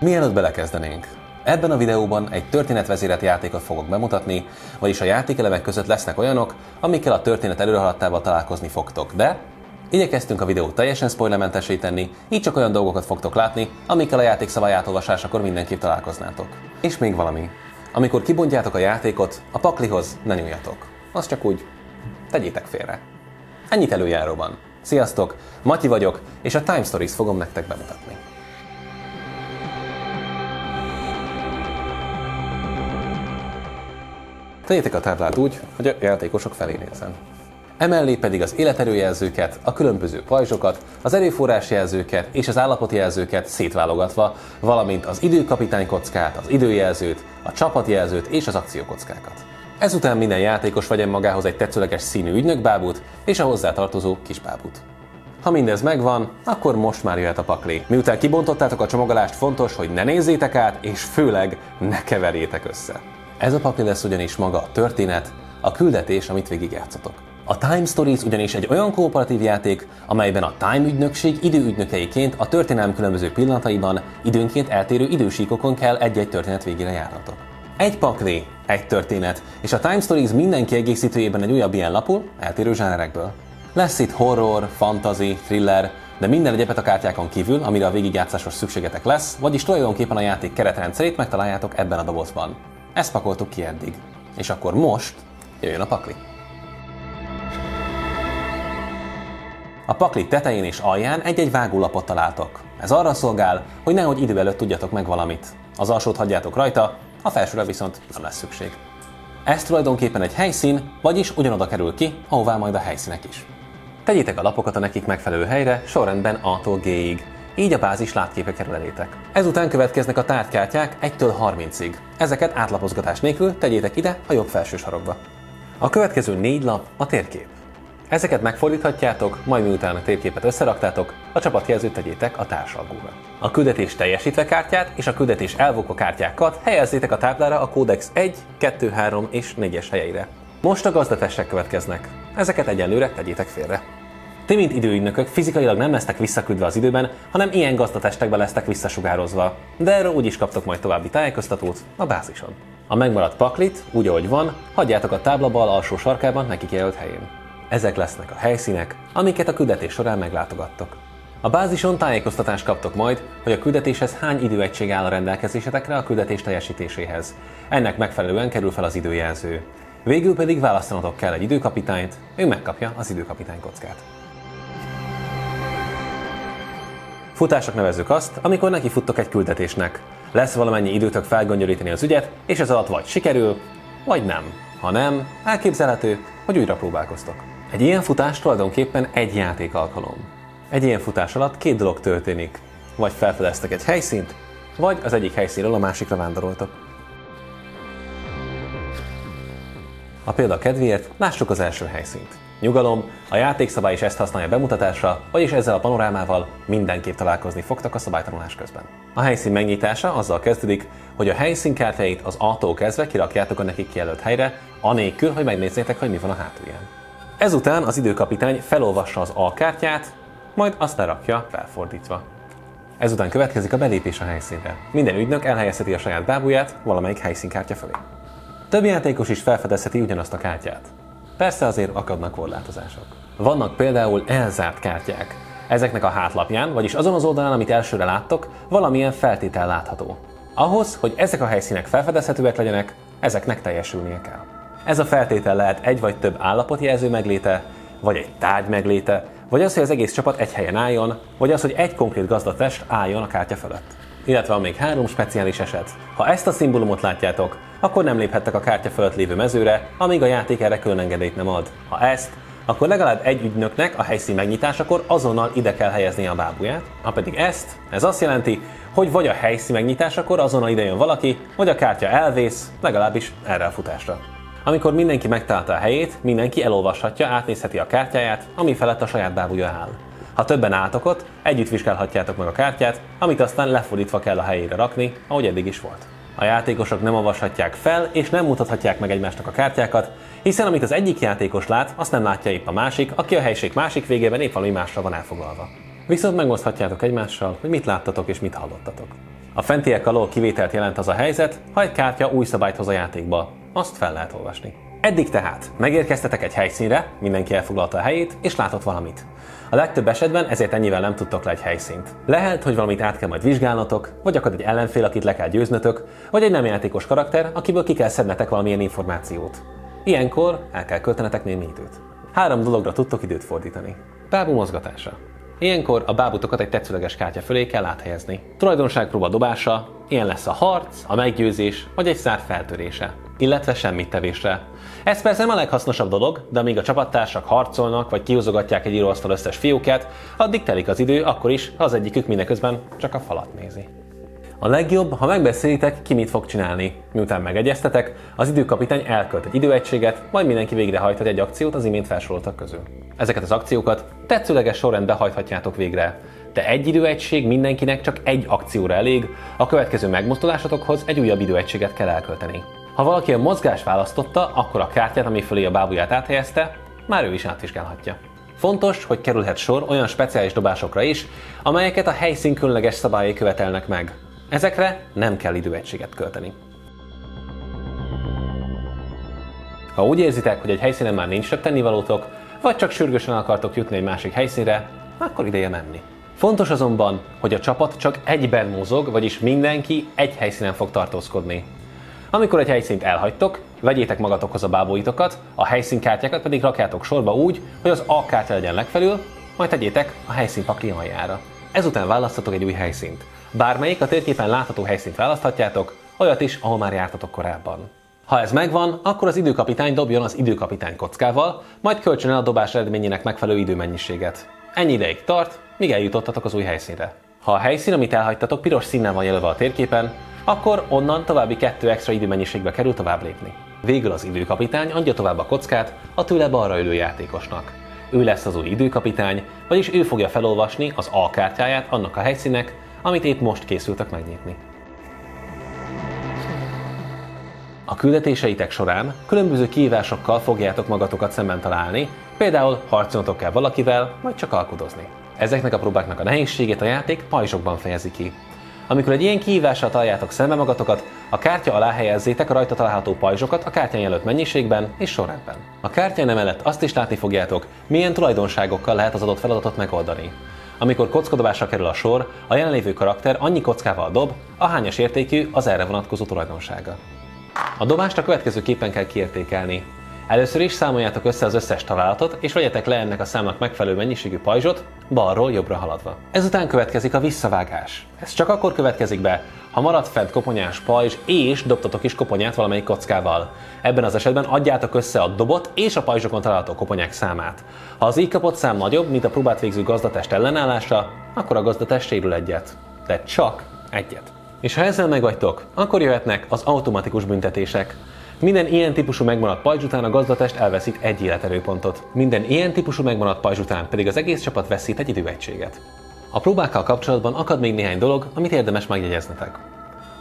Mielőtt belekezdenénk, ebben a videóban egy történetvezérelt játékot fogok bemutatni, vagyis a játékelemek között lesznek olyanok, amikkel a történet előrehaladtával találkozni fogtok, de igyekeztünk a videót teljesen spoilermentesé tenni, így csak olyan dolgokat fogtok látni, amikkel a játék szavaját olvasásakor mindenképp találkoznátok. És még valami. Amikor kibontjátok a játékot, a paklihoz ne nyúljatok. Az csak úgy tegyétek félre. Ennyit előjáróban. Sziasztok, Matyi vagyok, és a Time Stories fogom nektek bemutatni. Tegyétek a táblát úgy, hogy a játékosok felé nézzen. Emellé pedig az életerőjelzőket, a különböző pajzsokat, az erőforrásjelzőket és az állapotjelzőket szétválogatva, valamint az időkapitánykockát, az időjelzőt, a csapatjelzőt és az akciókockákat. Ezután minden játékos vegyen magához egy tetszőleges színű ügynökbábút és a hozzátartozó kisbábút. Ha mindez megvan, akkor most már jöhet a pakli. Miután kibontottátok a csomagolást, fontos, hogy ne nézzétek át, és főleg ne keverjétek össze. Ez a pakli lesz ugyanis maga a történet, a küldetés, amit végigjátszotok. A Time Stories ugyanis egy olyan kooperatív játék, amelyben a Time ügynökség időügynökeiként a történelem különböző pillanataiban időnként eltérő idősíkokon kell egy-egy történet végére járnatok. Egy pakli, egy történet, és a Time Stories minden kiegészítőjében egy újabb ilyen lapul, eltérő zsánerekből. Lesz itt horror, fantasy, thriller, de minden egyebet a kártyákon kívül, amire a végigjátszásos szükségetek lesz, vagyis tulajdonképpen a játék keretrendszerét megtaláljátok ebben a dobozban. Ezt pakoltuk ki eddig. És akkor most jöjjön a pakli. A pakli tetején és alján egy-egy vágólapot találtok. Ez arra szolgál, hogy nehogy idő előtt tudjatok meg valamit. Az alsót hagyjátok rajta, a felsőre viszont nem lesz szükség. Ez tulajdonképpen egy helyszín, vagyis ugyanoda kerül ki, ahová majd a helyszínek is. Tegyétek a lapokat a nekik megfelelő helyre, sorrendben A-tól G-ig. Így a bázis látképe kerül elétek. Ezután következnek a tárgykártyák 1-től 30-ig. Ezeket átlapozgatás nélkül tegyétek ide a jobb felső sarokba. A következő négy lap a térkép. Ezeket megfordíthatjátok, majd miután a térképet összeraktátok, a csapatjelzőt tegyétek a társalgóra. A küldetés teljesítve kártyát és a küldetés elvokva kártyákat helyezzétek a táblára a kódex 1, 2, 3 és 4-es helyeire. Most a gazdatestek következnek. Ezeket egyelőre tegyétek félre. Ti, mint időügynökök, fizikailag nem lesztek visszaküldve az időben, hanem ilyen gazdatestekbe lesztek visszasugározva. De erről úgyis kaptok majd további tájékoztatót a bázison. A megmaradt paklit, úgy ahogy van, hagyjátok a tábla bal alsó sarkában nekik jelölt helyén. Ezek lesznek a helyszínek, amiket a küldetés során meglátogattok. A bázison tájékoztatást kaptok majd, hogy a küldetéshez hány időegység áll a rendelkezésetekre a küldetés teljesítéséhez. Ennek megfelelően kerül fel az időjelző. Végül pedig választanatok kell egy időkapitányt, ő megkapja az időkapitány kockát. Futások nevezzük azt, amikor neki futtok egy küldetésnek. Lesz valamennyi időtök felgöngyölíteni az ügyet, és ez alatt vagy sikerül, vagy nem. Ha nem, elképzelhető, hogy újra próbálkoztok. Egy ilyen futás tulajdonképpen egy játék alkalom. Egy ilyen futás alatt két dolog történik. Vagy felfedeztek egy helyszínt, vagy az egyik helyszínről a másikra vándoroltok. A példa kedvéért lássuk az első helyszínt. Nyugalom, a játékszabály is ezt használja bemutatásra, vagyis ezzel a panorámával mindenképp találkozni fogtak a szabálytanulás közben. A helyszín megnyitása azzal kezdődik, hogy a helyszín kártyáit az A-tól kezdve kirakjátok a nekik kijelölt helyre, anélkül, hogy megnézzétek, hogy mi van a hátulján. Ezután az időkapitány felolvassa az A kártyát, majd azt lerakja felfordítva. Ezután következik a belépés a helyszínre. Minden ügynök elhelyezheti a saját bábuját valamelyik helyszínkártya fölé. Több játékos is felfedezheti ugyanazt a kártyát. Persze azért akadnak korlátozások. Vannak például elzárt kártyák. Ezeknek a hátlapján, vagyis azon az oldalán, amit elsőre láttok, valamilyen feltétel látható. Ahhoz, hogy ezek a helyszínek felfedezhetőek legyenek, ezeknek teljesülnie kell. Ez a feltétel lehet egy vagy több állapotjelző megléte, vagy egy tárgy megléte, vagy az, hogy az egész csapat egy helyen álljon, vagy az, hogy egy konkrét gazdatest álljon a kártya fölött. Illetve van még három speciális eset. Ha ezt a szimbólumot látjátok, akkor nem léphettek a kártya fölött lévő mezőre, amíg a játék erre külön engedélyt nem ad. Ha ezt, akkor legalább egy ügynöknek a helyszín megnyitásakor azonnal ide kell helyezni a bábuját. Ha pedig ezt, ez azt jelenti, hogy vagy a helyszín megnyitásakor azonnal ide jön valaki, vagy a kártya elvész, legalábbis erre a futásra. Amikor mindenki megtalálta a helyét, mindenki elolvashatja, átnézheti a kártyáját, ami felett a saját bábúja áll. Ha többen álltok ott, együtt vizsgálhatjátok meg a kártyát, amit aztán lefordítva kell a helyére rakni, ahogy eddig is volt. A játékosok nem olvashatják fel, és nem mutathatják meg egymásnak a kártyákat, hiszen amit az egyik játékos lát, azt nem látja épp a másik, aki a helység másik végében épp valami másra van elfoglalva. Viszont megoszthatjátok egymással, hogy mit láttatok és mit hallottatok. A fentiek alól kivételt jelent az a helyzet, ha egy kártya új szabályt hoz a játékba. Azt fel lehet olvasni. Eddig tehát megérkeztetek egy helyszínre, mindenki elfoglalta a helyét, és látott valamit. A legtöbb esetben ezért ennyivel nem tudtok le egy helyszínt. Lehet, hogy valamit át kell majd vizsgálnotok, vagy akad egy ellenfél, akit le kell győznötök, vagy egy nem játékos karakter, akiből ki kell szednetek valamilyen információt. Ilyenkor el kell költenetek némi időt. Három dologra tudtok időt fordítani. Bábú mozgatása. Ilyenkor a bábutokat egy tetszőleges kártya fölé kell áthelyezni. Tulajdonságpróba dobása, ilyen lesz a harc, a meggyőzés, vagy egy szár feltörése, illetve semmit tevésre. Ez persze nem a leghasznosabb dolog, de amíg a csapattársak harcolnak, vagy kihozogatják egy íróasztal összes fiúket, addig telik az idő, akkor is, ha az egyikük mindeközben csak a falat nézi. A legjobb, ha megbeszélitek, ki mit fog csinálni. Miután megegyeztetek, az időkapitány elkölt egy időegységet, majd mindenki végrehajthat egy akciót az imént felsoroltak közül. Ezeket az akciókat tetszőleges sorrendbe hajthatjátok végre, de egy időegység mindenkinek csak egy akcióra elég, a következő megmozdulásatokhoz egy újabb időegységet kell elkölteni. Ha valaki a mozgás választotta, akkor a kártyát, ami fölé a bábuját áthelyezte, már ő is átvizsgálhatja. Fontos, hogy kerülhet sor olyan speciális dobásokra is, amelyeket a helyszín különleges szabályai követelnek meg. Ezekre nem kell időegységet költeni. Ha úgy érzitek, hogy egy helyszínen már nincs több tennivalótok, vagy csak sürgősen akartok jutni egy másik helyszínre, akkor ideje menni. Fontos azonban, hogy a csapat csak egyben mozog, vagyis mindenki egy helyszínen fog tartózkodni. Amikor egy helyszínt elhagytok, vegyétek magatokhoz a bábóitokat, a helyszínkártyákat pedig rakjátok sorba úgy, hogy az A kártya legyen legfelül, majd tegyétek a helyszín pakli aljára. Ezután választatok egy új helyszínt. Bármelyik a térképen látható helyszínt választhatjátok, olyat is, ahol már jártatok korábban. Ha ez megvan, akkor az időkapitány dobjon az időkapitány kockával, majd kölcsön el a dobás eredményének megfelelő időmennyiséget. Ennyi ideig tart, míg eljutottatok az új helyszínre. Ha a helyszín, amit elhagytatok, piros színnel van jelölve a térképen, akkor onnan további kettő extra időmennyiségbe kerül tovább lépni. Végül az időkapitány adja tovább a kockát a tőle balra ülő játékosnak. Ő lesz az új időkapitány, vagyis ő fogja felolvasni az A kártyáját annak a helyszínek, amit épp most készültek megnyitni. A küldetéseitek során különböző kihívásokkal fogjátok magatokat szemben találni, például harcolnotok kell valakivel, vagy csak alkudozni. Ezeknek a próbáknak a nehézségét a játék pajzsokban fejezi ki. Amikor egy ilyen kihívással találjátok szembe magatokat, a kártya alá helyezzétek a rajta található pajzsokat a kártyán jelölt mennyiségben és sorrendben. A kártyán emellett azt is látni fogjátok, milyen tulajdonságokkal lehet az adott feladatot megoldani. Amikor kockodobásra kerül a sor, a jelenlévő karakter annyi kockával dob, ahányas értékű az erre vonatkozó tulajdonsága. A dobást a következő képen kell kiértékelni. Először is számoljátok össze az összes találatot, és vegyetek le ennek a számnak megfelelő mennyiségű pajzsot, balról jobbra haladva. Ezután következik a visszavágás. Ez csak akkor következik be, ha marad fent koponyás pajzs, és dobtatok is koponyát valamelyik kockával. Ebben az esetben adjátok össze a dobot és a pajzsokon található koponyák számát. Ha az így kapott szám nagyobb, mint a próbát végző gazdatest ellenállása, akkor a gazdatest sérül egyet. De csak egyet. És ha ezzel megvagytok, akkor jöhetnek az automatikus büntetések. Minden ilyen típusú megmaradt pajzs után a gazdatest elveszít egy életerőpontot. Minden ilyen típusú megmaradt pajzs után pedig az egész csapat veszít egy időegységet. A próbákkal kapcsolatban akad még néhány dolog, amit érdemes megjegyeznetek.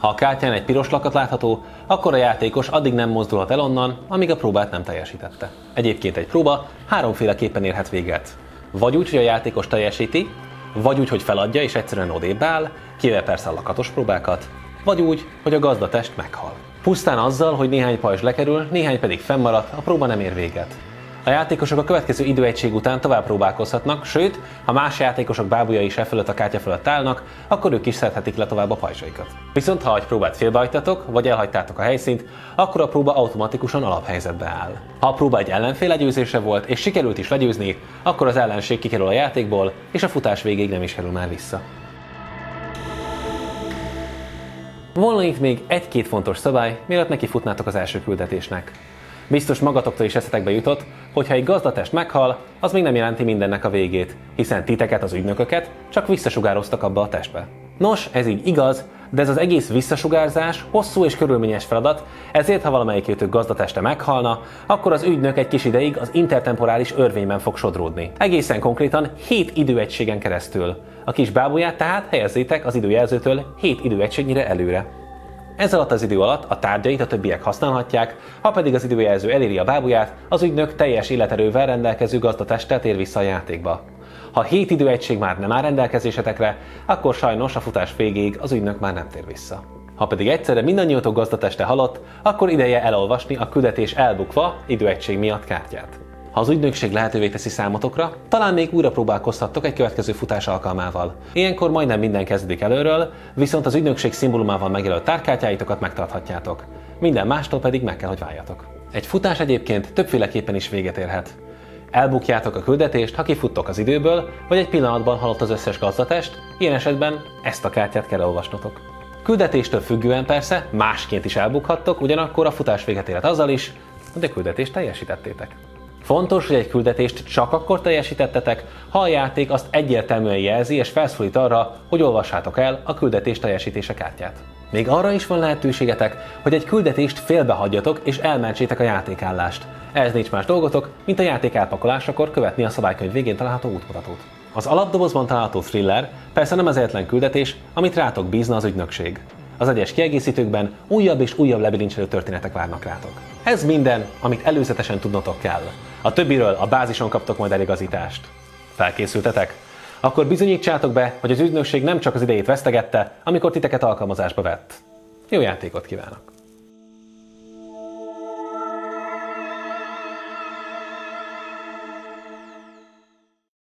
Ha a kártyán egy piros lakat látható, akkor a játékos addig nem mozdulhat el onnan, amíg a próbát nem teljesítette. Egyébként egy próba háromféleképpen érhet véget. Vagy úgy, hogy a játékos teljesíti, vagy úgy, hogy feladja és egyszerűen odébb áll, kivéve persze a lakatos próbákat, vagy úgy, hogy a gazdatest meghal. Pusztán azzal, hogy néhány pajzs lekerül, néhány pedig fennmarad, a próba nem ér véget. A játékosok a következő időegység után tovább próbálkozhatnak, sőt, ha más játékosok bábúja is e fölött a kártya fölött állnak, akkor ők is szedhetik le tovább a pajzsaikat. Viszont ha egy próbát félbehajtatok, vagy elhagytátok a helyszínt, akkor a próba automatikusan alaphelyzetbe áll. Ha a próba egy ellenfél legyőzése volt, és sikerült is legyőzni, akkor az ellenség kikerül a játékból, és a futás végéig nem is kerül már vissza. Volna itt még egy-két fontos szabály, mielőtt neki futnátok az első küldetésnek. Biztos magatoktól is eszetekbe jutott, hogy ha egy gazdatest meghal, az még nem jelenti mindennek a végét, hiszen titeket, az ügynököket csak visszasugároztak abba a testbe. Nos, ez így igaz, de ez az egész visszasugárzás hosszú és körülményes feladat, ezért ha valamelyikőtök gazdateste meghalna, akkor az ügynök egy kis ideig az intertemporális örvényben fog sodródni. Egészen konkrétan 7 időegységen keresztül. A kis bábuját tehát helyezzétek az időjelzőtől 7 időegységnyire előre. Ez alatt az idő alatt a tárgyait a többiek használhatják, ha pedig az időjelző eléri a bábuját, az ügynök teljes életerővel rendelkező gazdatesttel tér vissza a játékba. Ha 7 időegység már nem áll rendelkezésetekre, akkor sajnos a futás végéig az ügynök már nem tér vissza. Ha pedig egyszerre mindannyiótok gazdateste halott, akkor ideje elolvasni a küldetés elbukva időegység miatt kártyát. Ha az ügynökség lehetővé teszi számotokra, talán még újra próbálkozhattok egy következő futás alkalmával. Ilyenkor majdnem minden kezdődik előről, viszont az ügynökség szimbólumával megjelölt tárkártyáitokat megtarthatjátok. Minden mástól pedig meg kell, hogy váljatok. Egy futás egyébként többféleképpen is véget érhet. Elbukjátok a küldetést, ha kifuttok az időből, vagy egy pillanatban halott az összes gazdatest, ilyen esetben ezt a kártyát kell olvasnotok. Küldetéstől függően persze másként is elbukhattok, ugyanakkor a futás véget érhet azzal is, hogy a küldetést teljesítettétek. Fontos, hogy egy küldetést csak akkor teljesítettetek, ha a játék azt egyértelműen jelzi és felszólít arra, hogy olvassátok el a küldetés teljesítése kártyát. Még arra is van lehetőségetek, hogy egy küldetést félbehagyjatok és elmentsétek a játékállást. Ez nincs más dolgotok, mint a játék elpakolásakor követni a szabálykönyv végén található útmutatót. Az alapdobozban található thriller persze nem az egyetlen küldetés, amit rátok bízna az ügynökség. Az egyes kiegészítőkben újabb és újabb lebilincselő történetek várnak rátok. Ez minden, amit előzetesen tudnotok kell. A többiről a bázison kaptok majd eligazítást. Felkészültetek? Akkor bizonyítsátok be, hogy az ügynökség nem csak az idejét vesztegette, amikor titeket alkalmazásba vett. Jó játékot kívánok!